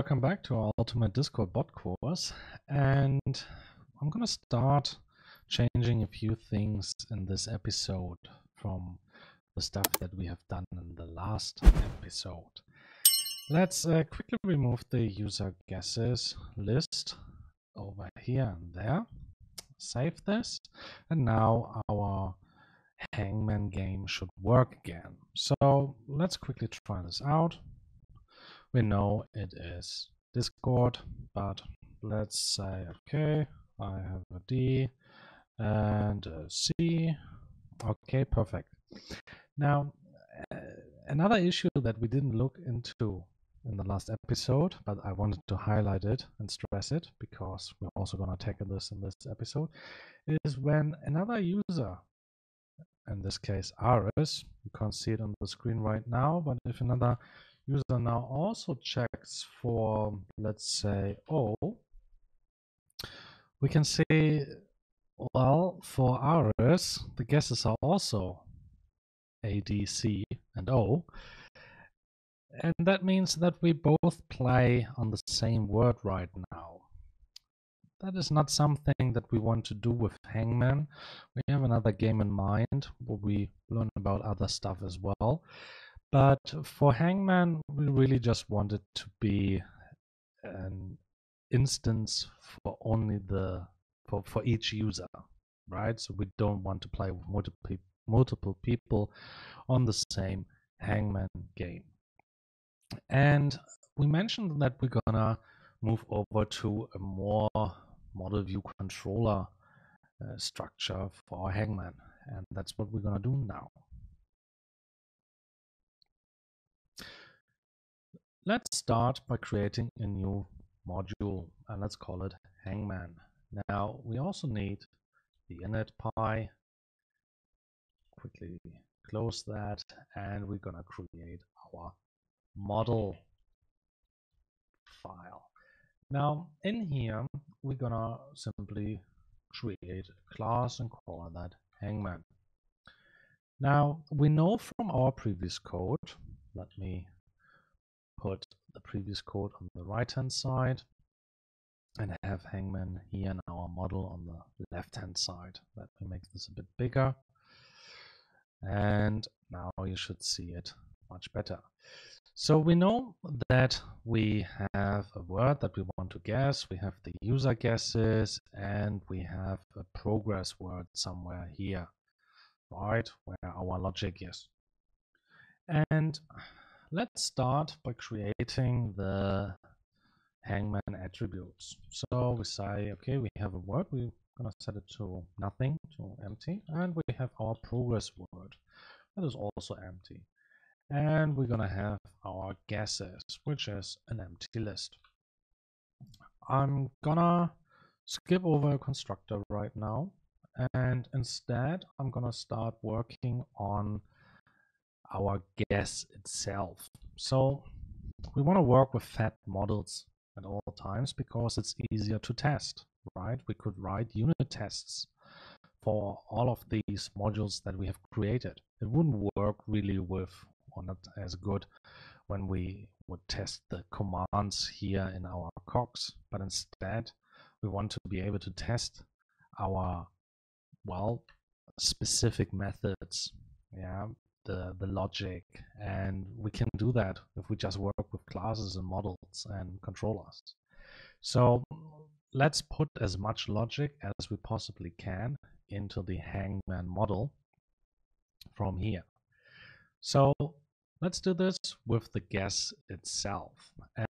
welcome back to our Ultimate Discord bot course. And I'm going to start changing a few things in this episode from the stuff that we have done in the last episode. Let's uh, quickly remove the user guesses list over here and there. Save this. And now our hangman game should work again. So let's quickly try this out. We know it is Discord, but let's say, okay, I have a D and a C. Okay, perfect. Now, uh, another issue that we didn't look into in the last episode, but I wanted to highlight it and stress it because we're also going to tackle this in this episode, is when another user in this case Aris. You can't see it on the screen right now, but if another user now also checks for, let's say, O, we can see, well, for Aris, the guesses are also A, D, C, and O. And that means that we both play on the same word right now that is not something that we want to do with Hangman. We have another game in mind where we learn about other stuff as well. But for Hangman, we really just want it to be an instance for only the for, for each user, right? So we don't want to play with multiple multiple people on the same Hangman game. And we mentioned that we're gonna move over to a more model view controller uh, structure for hangman. And that's what we're to do now. Let's start by creating a new module and let's call it hangman. Now we also need the init py. Quickly close that and we're going to create our model file. Now in here, we're gonna simply create a class and call that hangman. Now we know from our previous code, let me put the previous code on the right hand side and have hangman here in our model on the left hand side. Let me make this a bit bigger and now you should see it much better. So we know that we have a word that we want to guess, we have the user guesses, and we have a progress word somewhere here, right, where our logic is. And let's start by creating the hangman attributes. So we say, okay, we have a word, we're gonna set it to nothing, to empty, and we have our progress word that is also empty. And we're to have our guesses, which is an empty list. I'm gonna skip over a constructor right now. And instead, I'm gonna start working on our guess itself. So we want to work with fat models at all times because it's easier to test, right? We could write unit tests for all of these modules that we have created. It wouldn't work really with or not as good when we would test the commands here in our cogs, but instead we want to be able to test our, well, specific methods, yeah, the, the logic, and we can do that if we just work with classes and models and controllers. So let's put as much logic as we possibly can into the hangman model from here. So let's do this with the guess itself.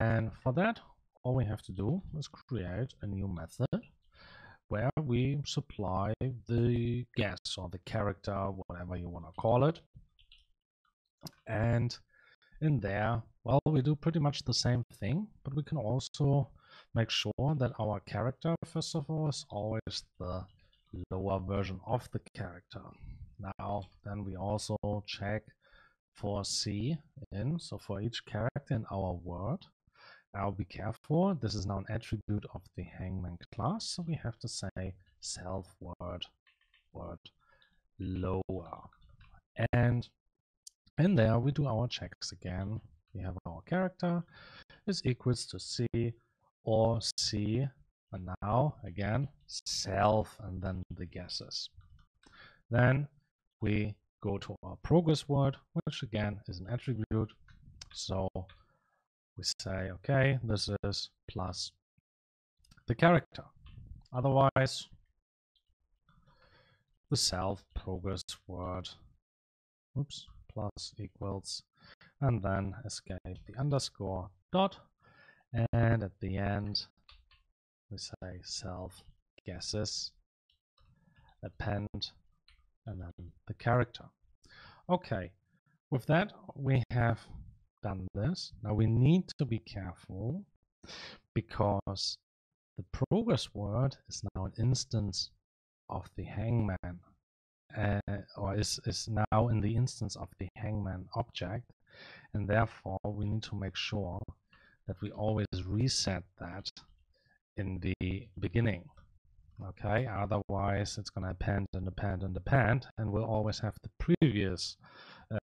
And for that, all we have to do is create a new method where we supply the guess or the character, whatever you want to call it. And in there, well, we do pretty much the same thing, but we can also make sure that our character, first of all, is always the lower version of the character. Now, then we also check for C in, so for each character in our word. Now be careful, this is now an attribute of the hangman class, so we have to say self word, word lower. And in there we do our checks again. we have our character is equals to C or C and now again self and then the guesses. Then we go to our progress word, which again is an attribute. So we say, okay, this is plus the character. Otherwise, the self progress word, oops, plus equals, and then escape the underscore dot. And at the end, we say self guesses, append, and then the character. Okay, with that, we have done this. Now we need to be careful because the progress word is now an instance of the hangman uh, or is, is now in the instance of the hangman object and therefore we need to make sure that we always reset that in the beginning okay? Otherwise it's going to append and append and append and we'll always have the previous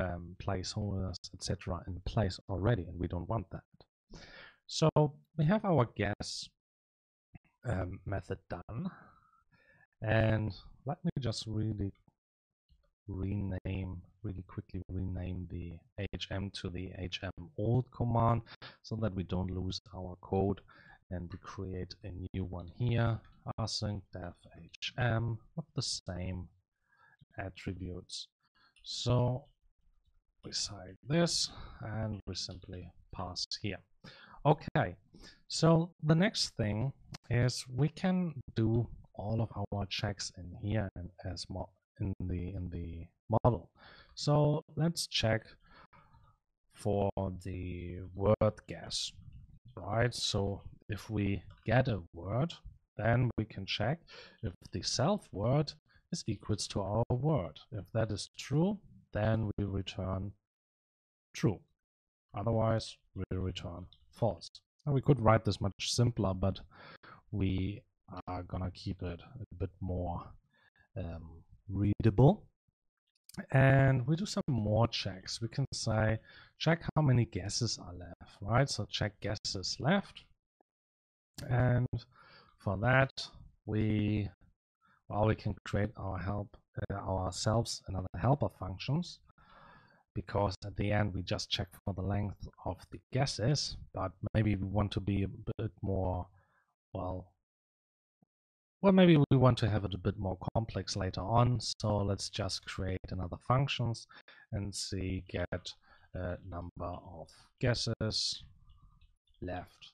um, placeholders etc in place already and we don't want that. So we have our guess um, method done and let me just really rename really quickly rename the hm to the hm old command so that we don't lose our code and we create a new one here async def hm with the same attributes. So we say this and we simply pass here. Okay so the next thing is we can do all of our checks in here and as in the in the model. So let's check for the word guess right? So if we get a word then we can check if the self word is equals to our word. If that is true then we return true. Otherwise we return false. And we could write this much simpler but we are gonna keep it a bit more um, readable. And we do some more checks. We can say check how many guesses are left right? So check guesses left. And for that we well we can create our help uh, ourselves another helper functions. Because at the end we just check for the length of the guesses but maybe we want to be a bit more well well maybe we want to have it a bit more complex later on so let's just create another functions and see get a number of guesses left.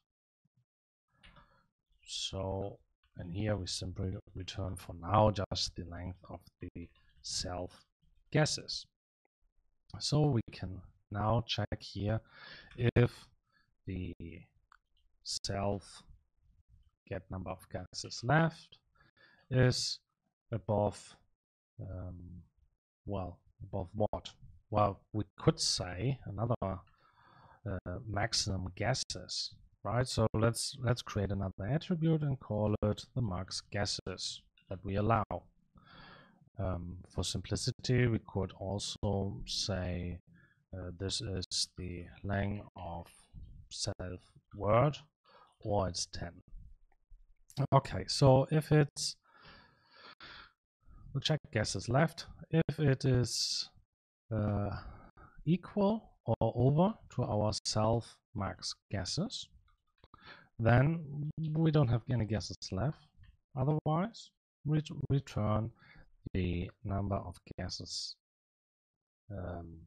So and here we simply return for now just the length of the self guesses. So we can now check here if the self get number of guesses left is above um, well above what? Well we could say another uh, maximum guesses right? So let's let's create another attribute and call it the max guesses that we allow. Um, for simplicity, we could also say uh, this is the length of self word or it's 10. Okay, so if it's the check guesses left, if it is uh, equal or over to our self max guesses, then we don't have any guesses left. Otherwise, we return the number of guesses um,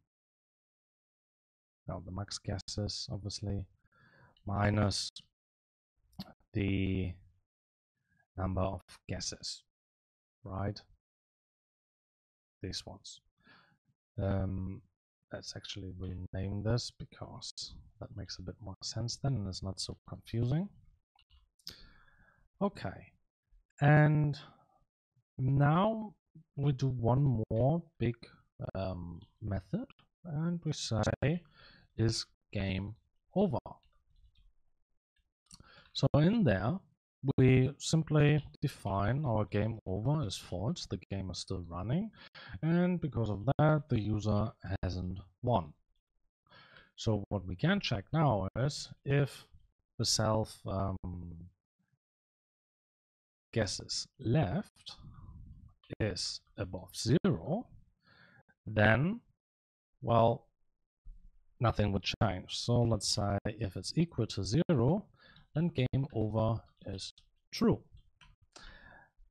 now the max guesses obviously minus the number of guesses right? These ones. Um, let's actually rename this because that makes a bit more sense then and it's not so confusing. Okay and now we do one more big um, method and we say is game over. So in there, we simply define our game over is false, the game is still running, and because of that, the user hasn't won. So what we can check now is if the self um, guesses left is above zero, then, well, nothing would change. So let's say if it's equal to zero, then game over is true.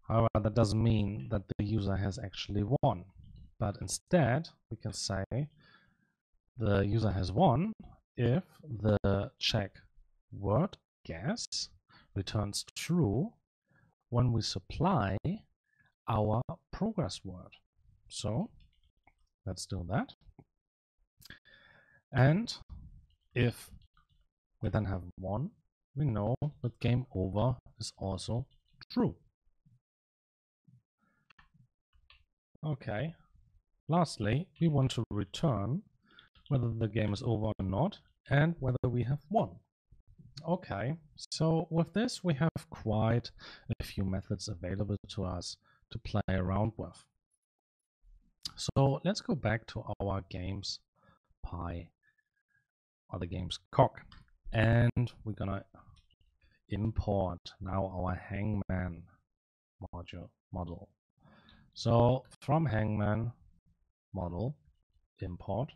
However, that doesn't mean that the user has actually won. But instead, we can say the user has won if the check word guess returns true when we supply our progress word. So let's do that. And if we then have one, we know that game over is also true. Okay. Lastly, we want to return whether the game is over or not and whether we have won. Okay, so with this we have quite a few methods available to us to play around with. So let's go back to our games py or the games cog and we're gonna import now our hangman module model. So from hangman model import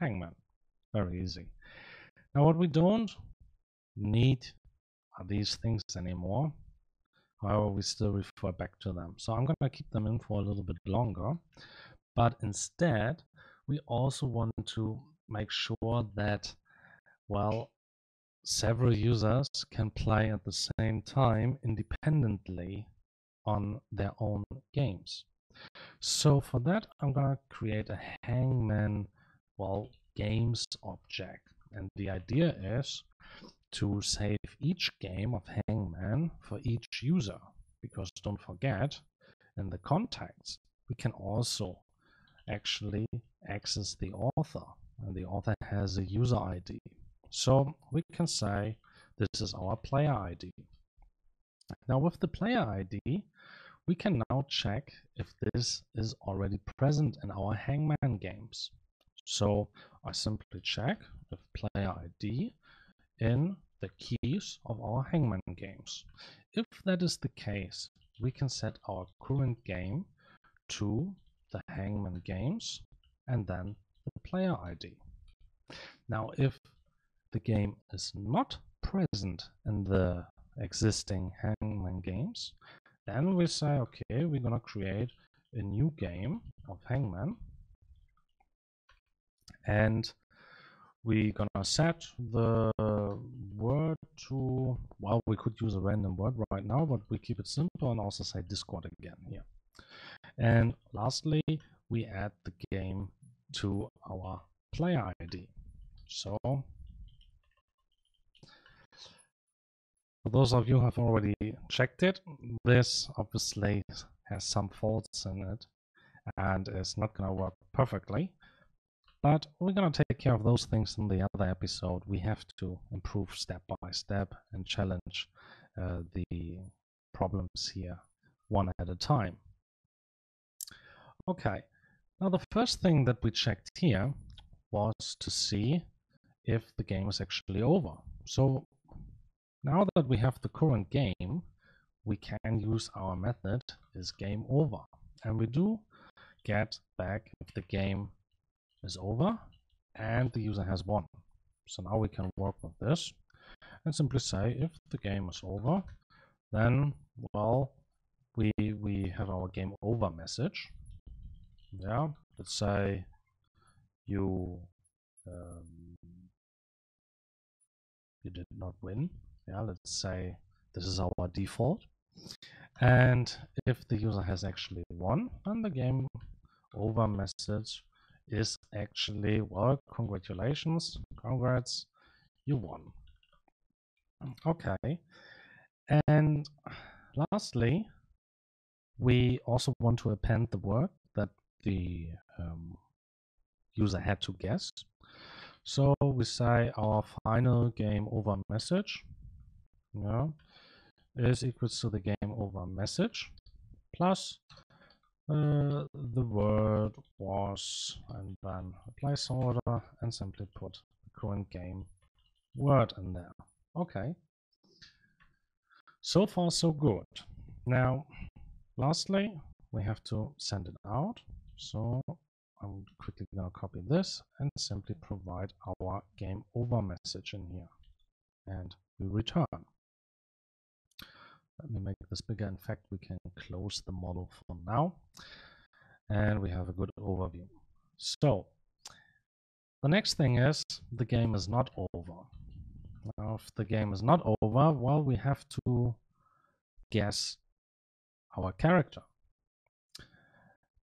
hangman. Very easy. Now what we don't need are these things anymore. However, we still refer back to them. So I'm going to keep them in for a little bit longer. But instead, we also want to make sure that, well, several users can play at the same time independently on their own games. So for that, I'm going to create a hangman, well, games object. And the idea is to save each game of Hangman for each user. Because don't forget, in the context, we can also actually access the author. And the author has a user ID. So we can say this is our player ID. Now with the player ID, we can now check if this is already present in our Hangman games. So I simply check if player ID in the keys of our Hangman games. If that is the case, we can set our current game to the Hangman games and then the player ID. Now, if the game is not present in the existing Hangman games, then we say, okay, we're gonna create a new game of Hangman. And we're gonna set the word to well we could use a random word right now but we keep it simple and also say discord again here and lastly we add the game to our player id so for those of you who have already checked it this obviously has some faults in it and it's not going to work perfectly but we're going to take care of those things in the other episode. We have to improve step by step and challenge uh, the problems here one at a time. Okay, now the first thing that we checked here was to see if the game is actually over. So now that we have the current game, we can use our method is game over. And we do get back if the game is over and the user has won. So now we can work with this and simply say if the game is over, then, well, we, we have our game over message. Yeah, let's say you, um, you did not win. Yeah, let's say this is our default. And if the user has actually won, then the game over message is actually, well, congratulations, congrats, you won. Okay, and lastly, we also want to append the word that the um, user had to guess. So we say our final game over message yeah, is equals to the game over message plus uh, the word was and then a placeholder and simply put the current game word in there. Okay. So far, so good. Now, lastly, we have to send it out. So I'm quickly to copy this and simply provide our game over message in here. And we return. Let me make this bigger. In fact, we can close the model for now. And we have a good overview. So, the next thing is the game is not over. Now, if the game is not over, well, we have to guess our character.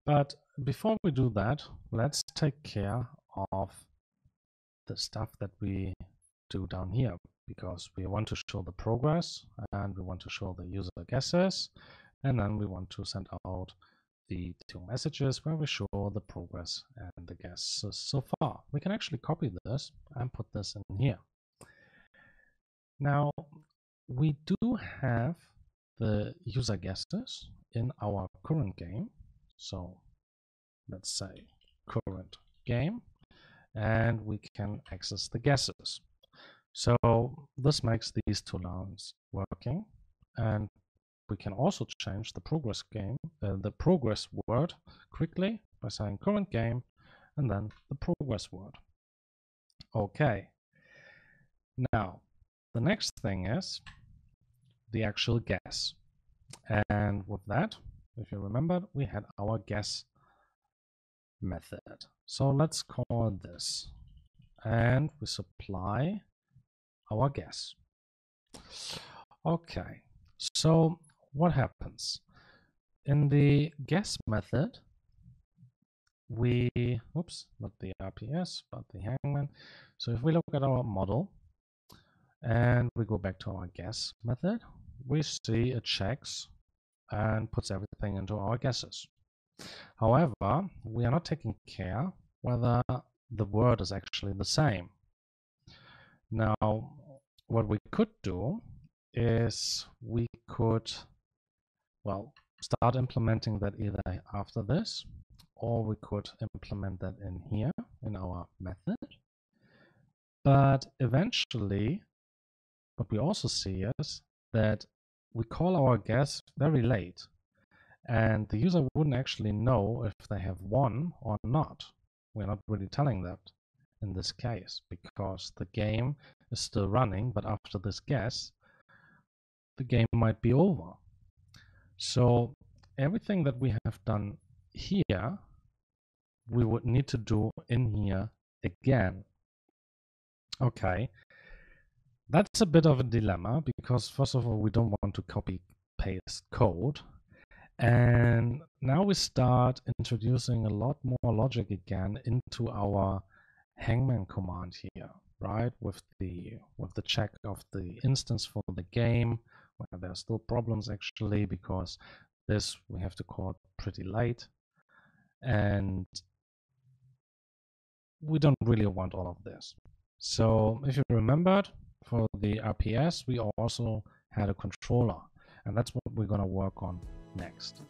But before we do that, let's take care of the stuff that we do down here because we want to show the progress and we want to show the user guesses and then we want to send out the two messages where we show the progress and the guesses so far. We can actually copy this and put this in here. Now we do have the user guesses in our current game. So let's say current game and we can access the guesses. So this makes these two lines working and we can also change the progress game, uh, the progress word quickly by saying current game and then the progress word. Okay. Now, the next thing is the actual guess. And with that, if you remember, we had our guess method. So let's call this and we supply Oh, our guess. Okay, so what happens? In the guess method, we, oops, not the RPS, but the hangman. So if we look at our model and we go back to our guess method, we see it checks and puts everything into our guesses. However, we are not taking care whether the word is actually the same. Now, what we could do is we could, well, start implementing that either after this, or we could implement that in here in our method. But eventually, what we also see is that we call our guess very late and the user wouldn't actually know if they have won or not. We're not really telling that in this case because the game is still running, but after this guess, the game might be over. So everything that we have done here, we would need to do in here again. Okay, that's a bit of a dilemma because first of all, we don't want to copy paste code and now we start introducing a lot more logic again into our hangman command here, right? With the with the check of the instance for the game, where there are still problems actually because this we have to call pretty late. And we don't really want all of this. So if you remembered, for the RPS, we also had a controller. And that's what we're going to work on next.